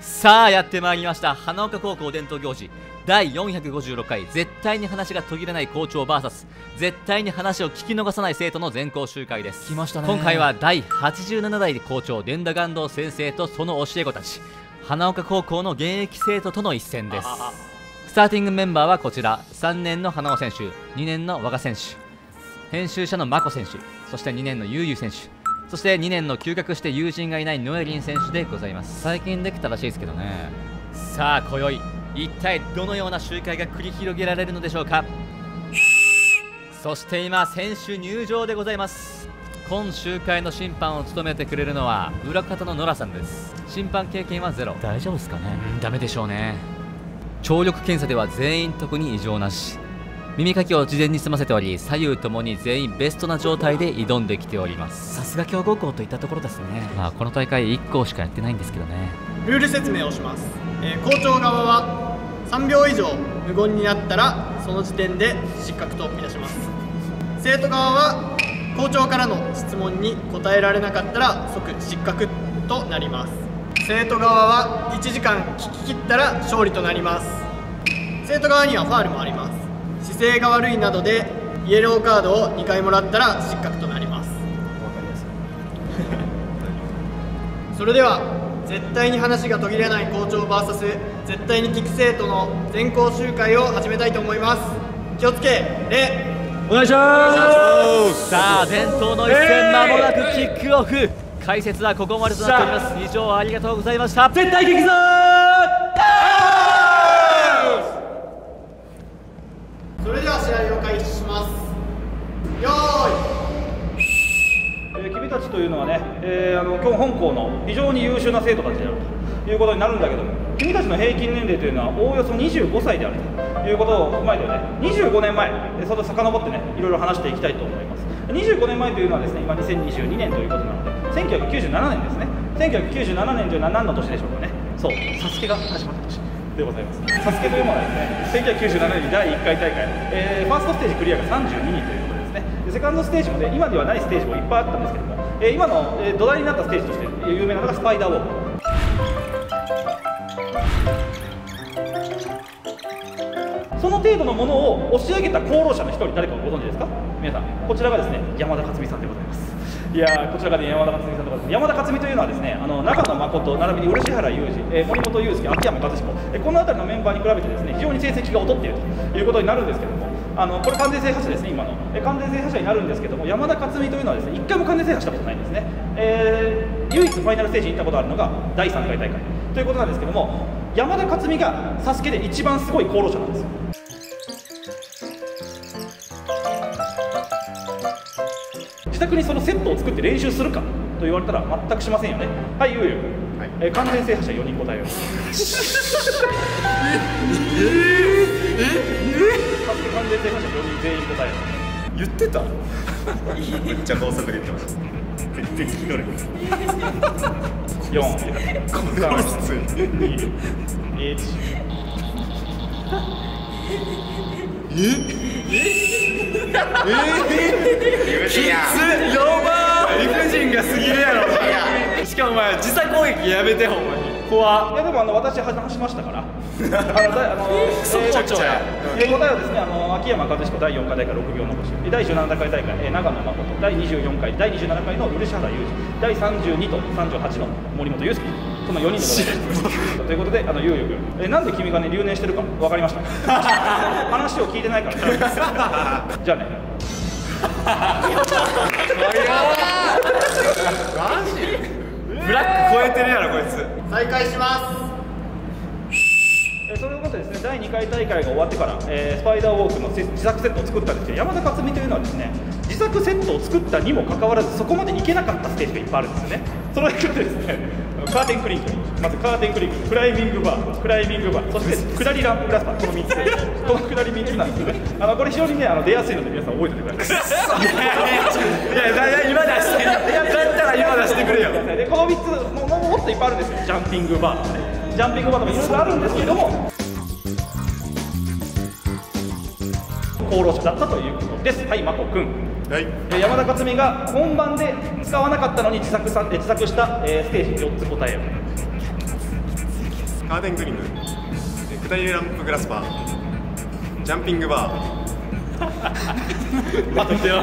さあやってまいりました。花岡高校伝統行事。第456回。絶対に話が途切れない校長 VS 絶対に話を聞き逃さない生徒の全校集会です。来ましたね。今回は第87代校長伝田岩道先生とその教え子たち。花岡高校の現役生徒との一戦です。スターティングメンバーはこちら。3年の花尾選手。2年の和賀選手。編集者の真子選手。そして2年のゆうゆう選手そして2年の休学して友人がいないノエリン選手でございます。最近できたらしいですけどね。さあ今宵一体どのような集会が繰り広げられるのでしょうか。そして今選手入場でございます。今集会の審判を務めてくれるのは裏方のノラさんです。審判経験はゼロ。大丈夫ですかね。うんダメでしょうね。聴力検査では全員特に異常なし耳かきを事前に済ませており左右ともに全員ベストな状態で挑んできております。さすが強豪校といったところですね。まあこの大会1校しかやってないんですけどね。ルール説明をします、えー校長側は3秒以上無言になったらその時点で失格とみなします。生徒側は校長からの質問に答えられなかったら即失格となります。生徒側は1時間聞き切ったら勝利となります。生徒側にはファールもあります姿勢が悪いなどでイエローカードを2回もらったら失格となります。それでは絶対に話が途切れない校長 VS 絶対に聞く生徒の全校集会を始めたいと思います。気をつけ礼。お願いします。さあ伝統の一戦まもなくキックオフ。解説はここまでとなっております。以上ありがとうございました。絶対聞くぞそれでは試合を開始します。よーい。えー君たちというのはね、えーあの今日本校の非常に優秀な生徒たちであるということになるんだけども君たちの平均年齢というのはおおよそ25歳であるということを踏まえてね25年前えーそれと遡ってねいろいろ話していきたいと思います。25年前というのはですね今2022年ということなので1997年ですね。1997年というのは何の年でしょうかね。そうサスケが始まった年。でございます。サスケというものはですね1997年に第1回大会、えーファーストステージクリアが32人ということですね。セカンドステージもね今ではないステージもいっぱいあったんですけども、えー今の、えー土台になったステージとして有名なのがスパイダーウォーク。その程度のものを押し上げた功労者の一人誰かご存知ですか？皆さん。こちらがですね山田勝美さんでございます。いやこちらがね山田勝美さんでございます。山田勝美というのはですねあの長野誠並びに漆原裕二、えー森本裕介秋山和彦、えーこの辺りのメンバーに比べてですね非常に成績が劣っているということになるんですけどもあのこれ完全制覇者ですね今の、えー完全制覇者になるんですけども山田勝美というのはですね一回も完全制覇したことないんですね、えー唯一ファイナルステージに行ったことあるのが第3回大会ということなんですけども山田勝美がサスケで一番すごい功労者なんですよ。自宅にそのセットを作って練習するかと言われたら全くしませんよね。はいゆうゆう、えー完全制覇者4人答えようサスケ完全制覇者4人全員答えよう言ってためっちゃ高速で言ってました全然聞き取れない4これはきつい1きつやば理不尽が過ぎるやろ。しかもお前時差攻撃やめてほんまに。怖いやでもあの私話しましたからあのだあのソ校長や答えはですねあの秋山和彦第4回大会6秒残し第17回大会、えー長野誠第24回第27回の漆原裕二第32と38の森本裕介この4人でございます。ということであのゆうゆう君、えーなんで君がね留年してるか分かりました。話を聞いてないから。じゃあね。ブラック超えてるやろこいつ。再開します。えーそれをもってですね第2回大会が終わってから、えースパイダーウォークのせ自作セットを作ったんですけど山田勝美というのはですね自作セットを作ったにもかかわらずそこまでいけなかったステージがいっぱいあるんですよね。その中でですねカーテンクリンクまずカーテンクリンククライミングバークライミングバーそして下りランプラスパーこの3つこの下り3つなんですよねあのこれ非常にねあの出やすいので皆さん覚えておいてくださいいやいや今出してだったら今出してくれよでこの3つもももっといっぱいあるんですよジャンピングバーとかねジャンピングバーとかいろいろあるんですけども功労者だったということですはい真子くんはい。えー山田勝美が本番で使わなかったのに自作さえ自作した、えーステージ4つ答えようカーテンクリーム。え具体ランプグラスバー。ジャンピングバー。あと一つよ。あ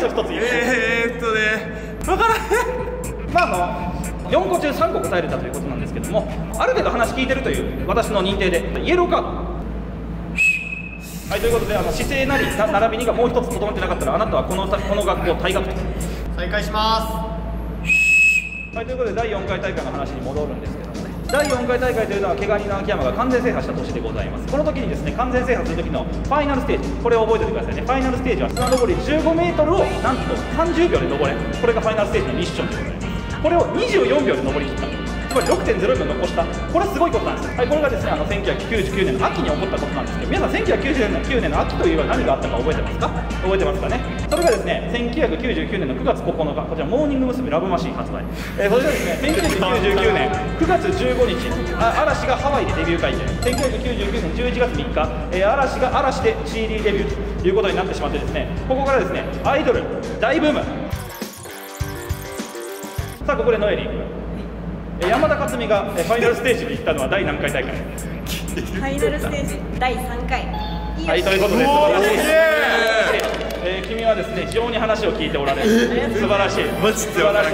と一つ言うえーっとね分からへんまああの4個中3個答えれたということなんですけどもある程度話聞いてるという私の認定でイエローカードはいということであの姿勢なりな並びにがもう一つ整ってなかったらあなたはこのたこの学校退学と。再開しまはい、ということで第4回大会の話に戻るんですけどもね。第4回大会というのは毛ガニの秋山が完全制覇した年でございます。この時にですね完全制覇する時のファイナルステージ。これを覚えておいてくださいね。ファイナルステージは砂登り15メートルをなんと30秒で登れこれがファイナルステージのミッションでございます。これを24秒で登り切ったつまり6.0秒残した。これすごいことなんです、はい、これがですねあの1999年の秋に起こったことなんですけど皆さん1999年の秋といえば何があったか覚えてますか？覚えてますかね？それがですね1999年の9月9日。こちらモーニング娘。ラブマシン発売、えーそれでですね1999年9月15日。あ嵐がハワイでデビュー会見。1999年11月3日、えー嵐が嵐で CD デビューということになってしまってですねここからですねアイドル大ブーム。さあここでノエリーえー山田勝美がえーファイナルステージに行ったのは第何回大会？ファイナルステージ第3回。はい、ということで素晴らしいえー君はですね非常に話を聞いておられる。素晴らしい。マジで素晴らしい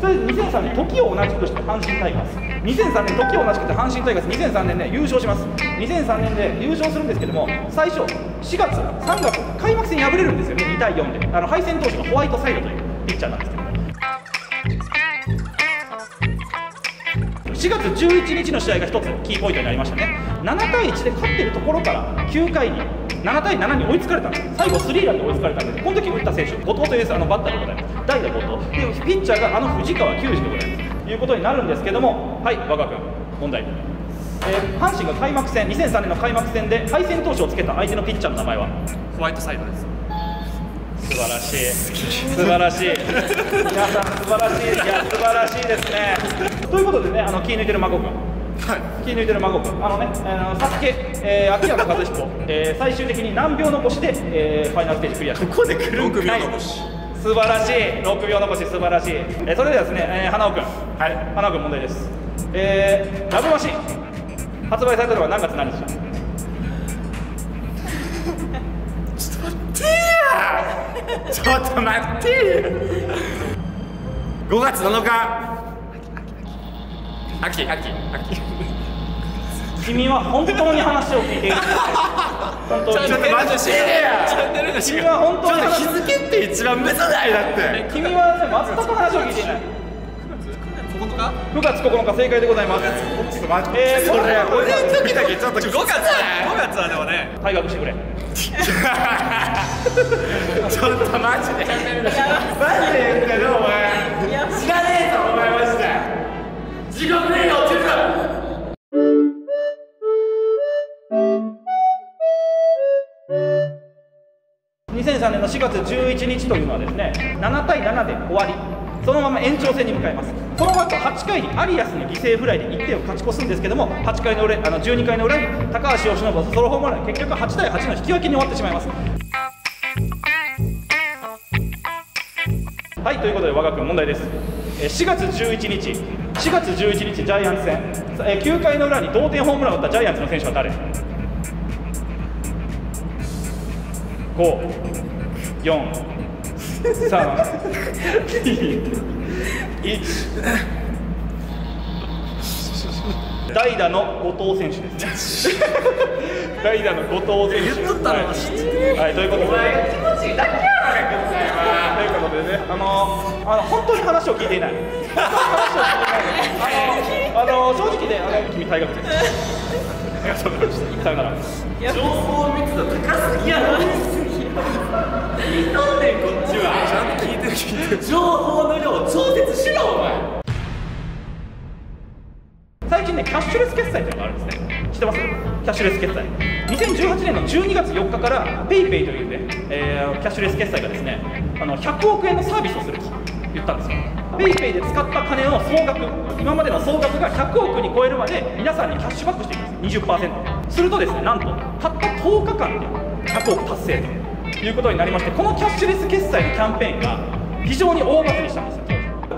それで2003年時を同じくして阪神タイガース。2003年時を同じくして阪神タイガース。2003年ね優勝します。2003年で優勝するんですけども最初4月3月開幕戦敗れるんですよね。2対4で。あの敗戦投手がホワイトサイドというピッチャーなんですけど4月11日の試合が一つキーポイントになりましたね。7対1で勝ってるところから9回に7対7に追いつかれたんです。最後スリーランで追いつかれたんです。この時打った選手後藤というあのバッターでございます。代打後藤。でピッチャーがあの藤川球児でございます。ということになるんですけどもはい和賀君問題。えー阪神が開幕戦2003年の開幕戦で敗戦投手をつけた相手のピッチャーの名前は？ホワイトサイドです。素晴らしい。素晴らしい皆さん素晴らしい。いや素晴らしいですね。ということでねあの気抜いてる孫君気抜いてる孫君あのねあのサスケ、えー、秋山和彦、えー最終的に何秒残しで、えーファイナルステージクリアした。ここで来る6秒残し。素晴らしい。6秒残し素晴らしい、えーそれではですね、えー花尾君はい。花尾君問題です。えーラブマシン。発売されたのは何月何日？ちょっと待って。5月7日。秋秋秋君は本当に話を聞いている。本当にちょっ君は本当に話日付って一番むずないだって。君はね全く話を聞いていない9月9日正解でございます。ちょっと待ってえーそれ。これ俺の時だけちょっと5月5月はでもね。退学してくれちょっとマジでマジで言ってるお前。知らねえぞお前マジで。地獄に落ちる2003年の4月11日というのはですね7対7で終わりそのまま延長戦に向かいます。その後8回にアリアスの犠牲フライで1点を勝ち越すんですけども8回の裏あの12回の裏に高橋由伸のソロホームラン結局8対8の引き分けに終わってしまいます。はいということで我が君問題です。4月11日4月11日ジャイアンツ戦。9回の裏に同点ホームランを打ったジャイアンツの選手は誰？5 4代打の後藤選手です。ね代打の後藤選手言っとったの？はい、はい、ということで。気持ちい。いだけやということでねあのあの本当に話を聞いていない。本当に話を聞いていない。あのあの正直であの君退学です。ありがとうございました。さよなら。情報密度高すぎやろ聞いとんねんこっちはちゃんと聞いてる聞いてる。情報の量調節しろお前。最近ねキャッシュレス決済というのがあるんですね。知ってます？キャッシュレス決済2018年の12月4日から PayPay というね、えーキャッシュレス決済がですねあの100億円のサービスをすると言ったんですよ。PayPay で使った金の総額今までの総額が100億に超えるまで皆さんにキャッシュバックしていきます。20%するとですねなんとたった10日間で100億達成と。いうことになりましてこのキャッシュレス決済のキャンペーンが非常に大バズりしたんですよ。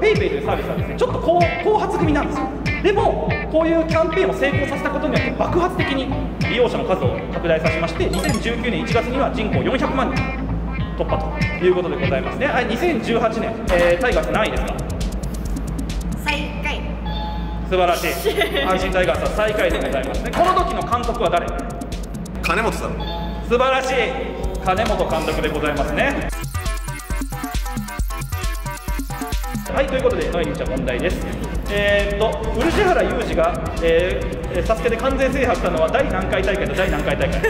ペイペイというサービスはですね。ちょっと後後発組なんですよ。でもこういうキャンペーンを成功させたことによって爆発的に利用者の数を拡大させまして2019年1月には人口400万人突破ということでございますね。はい2018年、えータイガース何位ですか？最下位。素晴らしい。阪神タイガースは最下位でございますね。この時の監督は誰？金本さん。素晴らしい金本監督でございますね。はいということでノエリンちゃん問題です。えー、っと漆原裕二が、えーえーサスケで完全制覇したのは第何回大会と第何回大会。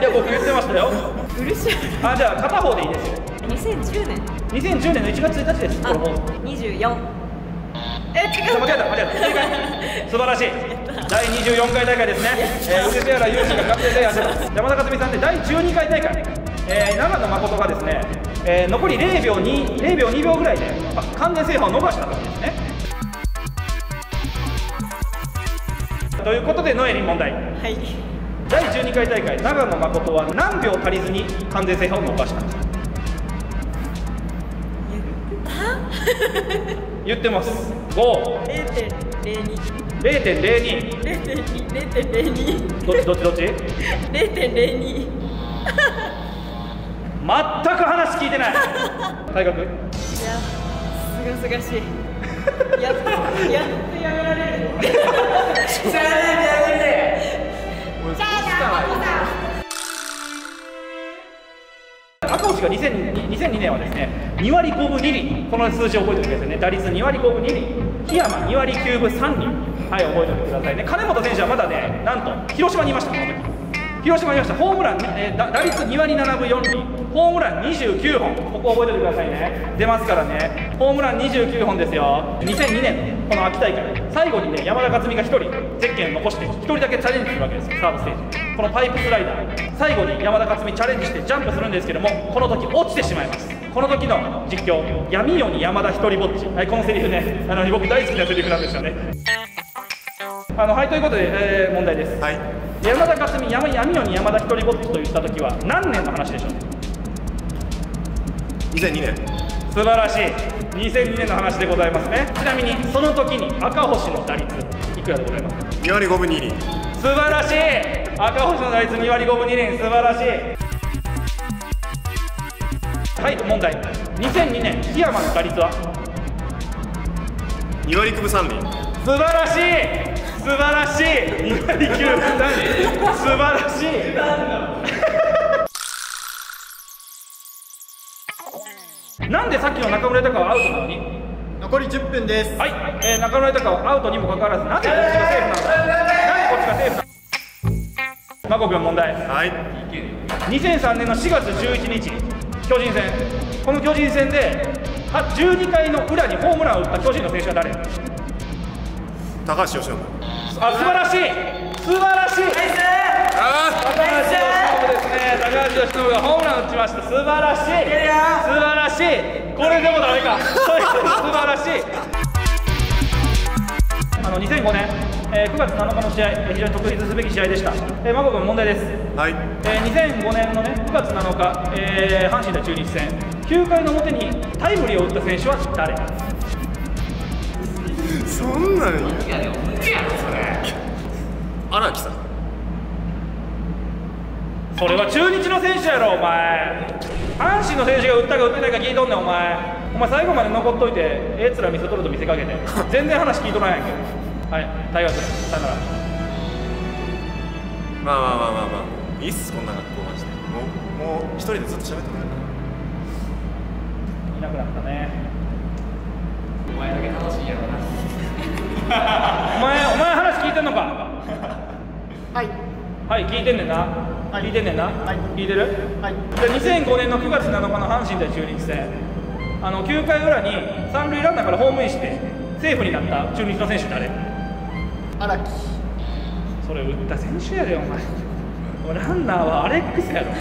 いや僕言ってましたよ。漆あじゃあ片方でいいですよ。2010年。2010年の1月1日です。こあれもう24え違う。間違えた間違えた。正解素晴らしい。第24回大会ですね、えー、漆原裕二が完全制覇してます山田勝美さんで第12回大会、えー、長野誠がですね、えー残り0秒2 0秒2秒ぐらいであ完全制覇を逃した時ですね。ということでノエリン問題。はい。第12回大会長野誠は何秒足りずに完全制覇を逃したか。言ってます。5 0.02 0.02 0.2 0.02どっちどっちどっち？0.02全く話聞いてない。大学？いやすがすがしい。やっとやっとやめられる 赤星が2002 2002年はですね2割5分2厘。この数字を覚えておいてくださいね。打率2割5分2厘。檜山2割9分3厘。はい覚えておいてくださいね。金本選手はまだねなんと広島にいましたこの時。広島にいました。ホームラン、えー打率2割7分4厘。ホームラン29本。ここ覚えておいてくださいね。出ますからね。ホームラン29本ですよ。2002年のこの秋大会。最後にね山田勝美が1人ゼッケン残して1人だけチャレンジするわけですよ。サードステージ。このパイプスライダー。最後に山田勝美チャレンジしてジャンプするんですけどもこの時落ちてしまいます。この時の実況。闇夜に山田一人ぼっち。はいこのセリフね。あの僕大好きなセリフなんですよね。あのはいということで、えー問題です。はい。山田勝美闇闇夜に山田一人ぼっちと言った時は何年の話でしょう2002年素晴らしい。2002年の話でございますね。ちなみにその時に赤星の打率いくらでございます？か2割5分2厘。素晴らしい。赤星の打率2割5分2厘。素晴らしい。はい問題。2002年檜山の打率は？2割9分3厘。素晴らしい。素晴らしい。2割9分3厘。素晴らしいなんでさっきの中村豊はアウトなのに？残り10分です。はい、えー、中村豊はアウトにもかかわらずなんでこっちがセーフなんだなんでこっちがセーフなんだマコ君問題。はい。2003年の4月11日巨人戦。この巨人戦では12回の裏にホームランを打った巨人の選手は誰？あ高橋由伸素晴らしい。素晴らしい。あ高橋由伸ですね高橋由伸がホームラン打ちました。素晴らしい。素晴らしい。これでもダメか。素晴らしい。あの2005年、えー9月7日の試合、えー非常に特筆すべき試合でした、えー、マコ君問題ですーはいえー2005年の、ね、9月7日、えー阪神対中日戦、9回の表にタイムリーを打った選手は誰？そんなにそれ。荒木さんそれは中日の選手やろ、お前、阪神の選手が打ったか打ってないか聞いとんねん、お前、お前、最後まで残っといて、ええ面見せとると見せかけて、全然話聞いとらんやんけ、はい、タイガース、さよなら。まあまあまあまあまあ。いいっすこんな学校マジで。もうもう一人でずっと喋ってくれいなくなったね。お前だけ楽しいやろな。お前、お前話聞いてんのか。はい。はい、聞いてんねんな。はい聞いてんねんな。はい。聞いてる？はい。で2005年の9月7日の阪神対中日戦。あの9回裏に三塁ランナーからホームインしてセーフになった中日の選手誰？荒木。それ打った選手やでお前。お前ランナーはアレックスやろ。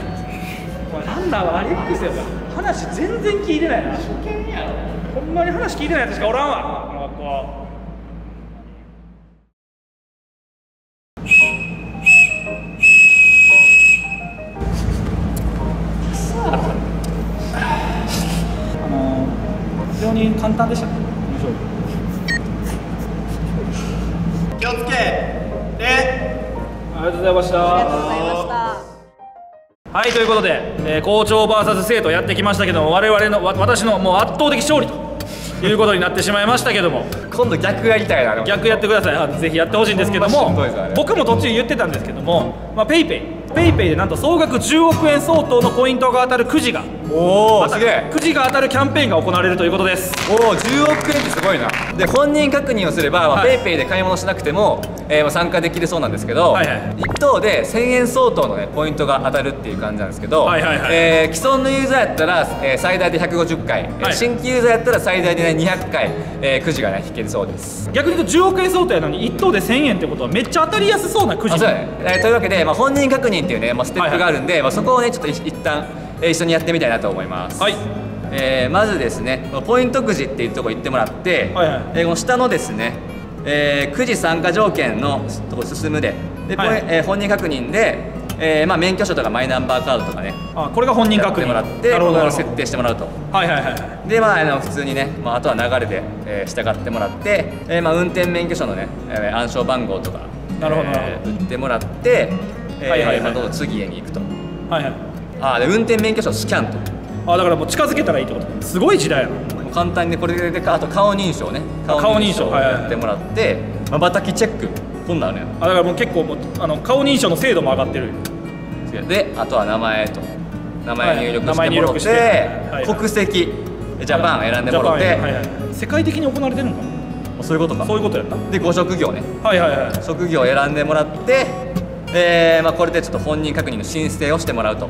お前ランナーはアレックスやろ話全然聞いてないな。初見やろ。ほんまに話聞いてないやつしかおらんわ。この学校簡単でした。ね気をつけ。礼ありがとうございました。ありがとうございました。はいということで、えー校長 VS 生徒やってきましたけども我々のわ私のもう圧倒的勝利ということになってしまいましたけども。今度逆やりたいな逆やってください。あぜひやってほしいんですけども僕も途中言ってたんですけども、まあ、ペイペイ。ペイペイでなんと総額10億円相当のポイントが当たるくじがおおすげえ。くじが当たるキャンペーンが行われるということです。おお10億円ってすごいな。で本人確認をすれば、まあはい。ペイペイで買い物しなくても、えーまあ参加できるそうなんですけど、はいはい。1等で1000円相当の、ね、ポイントが当たるっていう感じなんですけど、はいはいはい。えー既存のユーザーやったら、えー最大で150回、えーはい。新規ユーザーやったら最大で、ね、200回、えーくじが、ね、引けるそうです。逆に言うと10億円相当やのに1等で1000円ってことはめっちゃ当たりやすそうなくじ。あそうだね、えーというわけで、まあ、本人確認っていうね、まあ、ステップがあるんで、まあ、そこをねちょっと一一旦、えー一緒にやってみたいなと思います。はい。えーまずですねポイントくじっていうところ行ってもらって、はいはい。えーこの下のですね、えーくじ参加条件のとこ進むでで、はい。えー本人確認で、えーまあ、免許証とかマイナンバーカードとかねあこれが本人確認。てもらってなるほ設定してもらうと。どはいはいはい。はいでまああの普通にね、まあ、あとは流れで、えー従ってもらって、えーまあ、運転免許証のね、えー暗証番号とかなるほどえー打ってもらって、えーはいはいはい。まあ、どんどん次へに行くと。はいはいあで運転免許証スキャンと。あだからもう近づけたらいいってこと？すごい時代やな。もう簡単にねこれであと顔認証ね。顔認証。やってもらってまばたきチェックこんなんあるやあだからもう結構もうあの顔認証の精度も上がってる。んであとは名前と。名前入力してもらって、国籍。ジャパン選んでもらって、世界的に行われてるのかそういうことか。そういうことやった。でご職業ね。はいはいはい。職業を選んでもらって、えーまあ、これでちょっと本人確認の申請をしてもらうと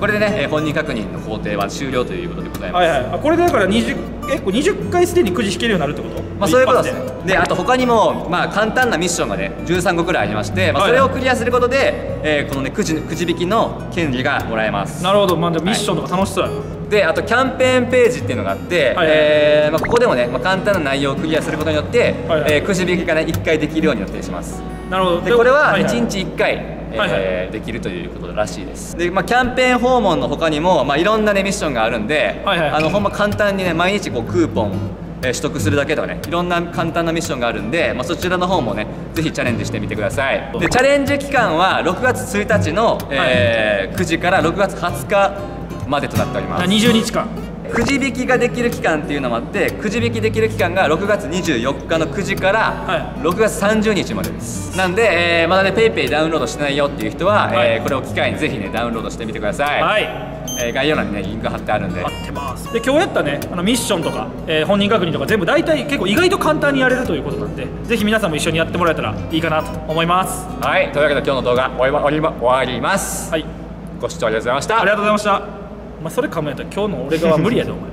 これでね、えー本人確認の工程は終了ということでございます、はいはい。あこれでだから20結構20回すでにくじ引けるようになるってこと？まあ、そういうことです。ねで。あと他にも、まあ、簡単なミッションがね13個くらいありまして、まあ、はいそれをクリアすることで、えーこのねくじくじ引きの権利がもらえます。なるほど、まあ、じゃあミッションとか楽しそうやな、であとキャンペーンページっていうのがあって、はいえーまあ、ここでもね、まあ、簡単な内容をクリアすることによって、はいはい。えーくじ引きがね1回できるようになってします。なるほど。でこれは1いい。日1回、えーできるということらしいです。で、まあ、キャンペーン訪問の他にも、まあ、いろんな、ね、ミッションがあるんで、はいはい。あのほんま簡単にね毎日こうクーポン、えー取得するだけとかねいろんな簡単なミッションがあるんで、まあ、そちらの方もねぜひチャレンジしてみてください。でチャレンジ期間は6月1日の、えー9時から6月20日までとなっております。20日間くじ引きができる期間っていうのもあってくじ引きできる期間が6月24日の9時からは6月30日までです。なんで、えーまだね PayPay ダウンロードしてないよっていう人は、はい。えーこれを機会にぜひねダウンロードしてみてください、はい。えー概要欄にねリンク貼ってあるんで。待ってます。で今日やったねあのミッションとか、えー本人確認とか全部大体結構意外と簡単にやれるということなんでぜひ皆さんも一緒にやってもらえたらいいかなと思います。はい。というわけで今日の動画終わりま終わります。はい。ご視聴ありがとうございました。ありがとうございましたまあそれ考えたら今日の俺側は無理やでお前。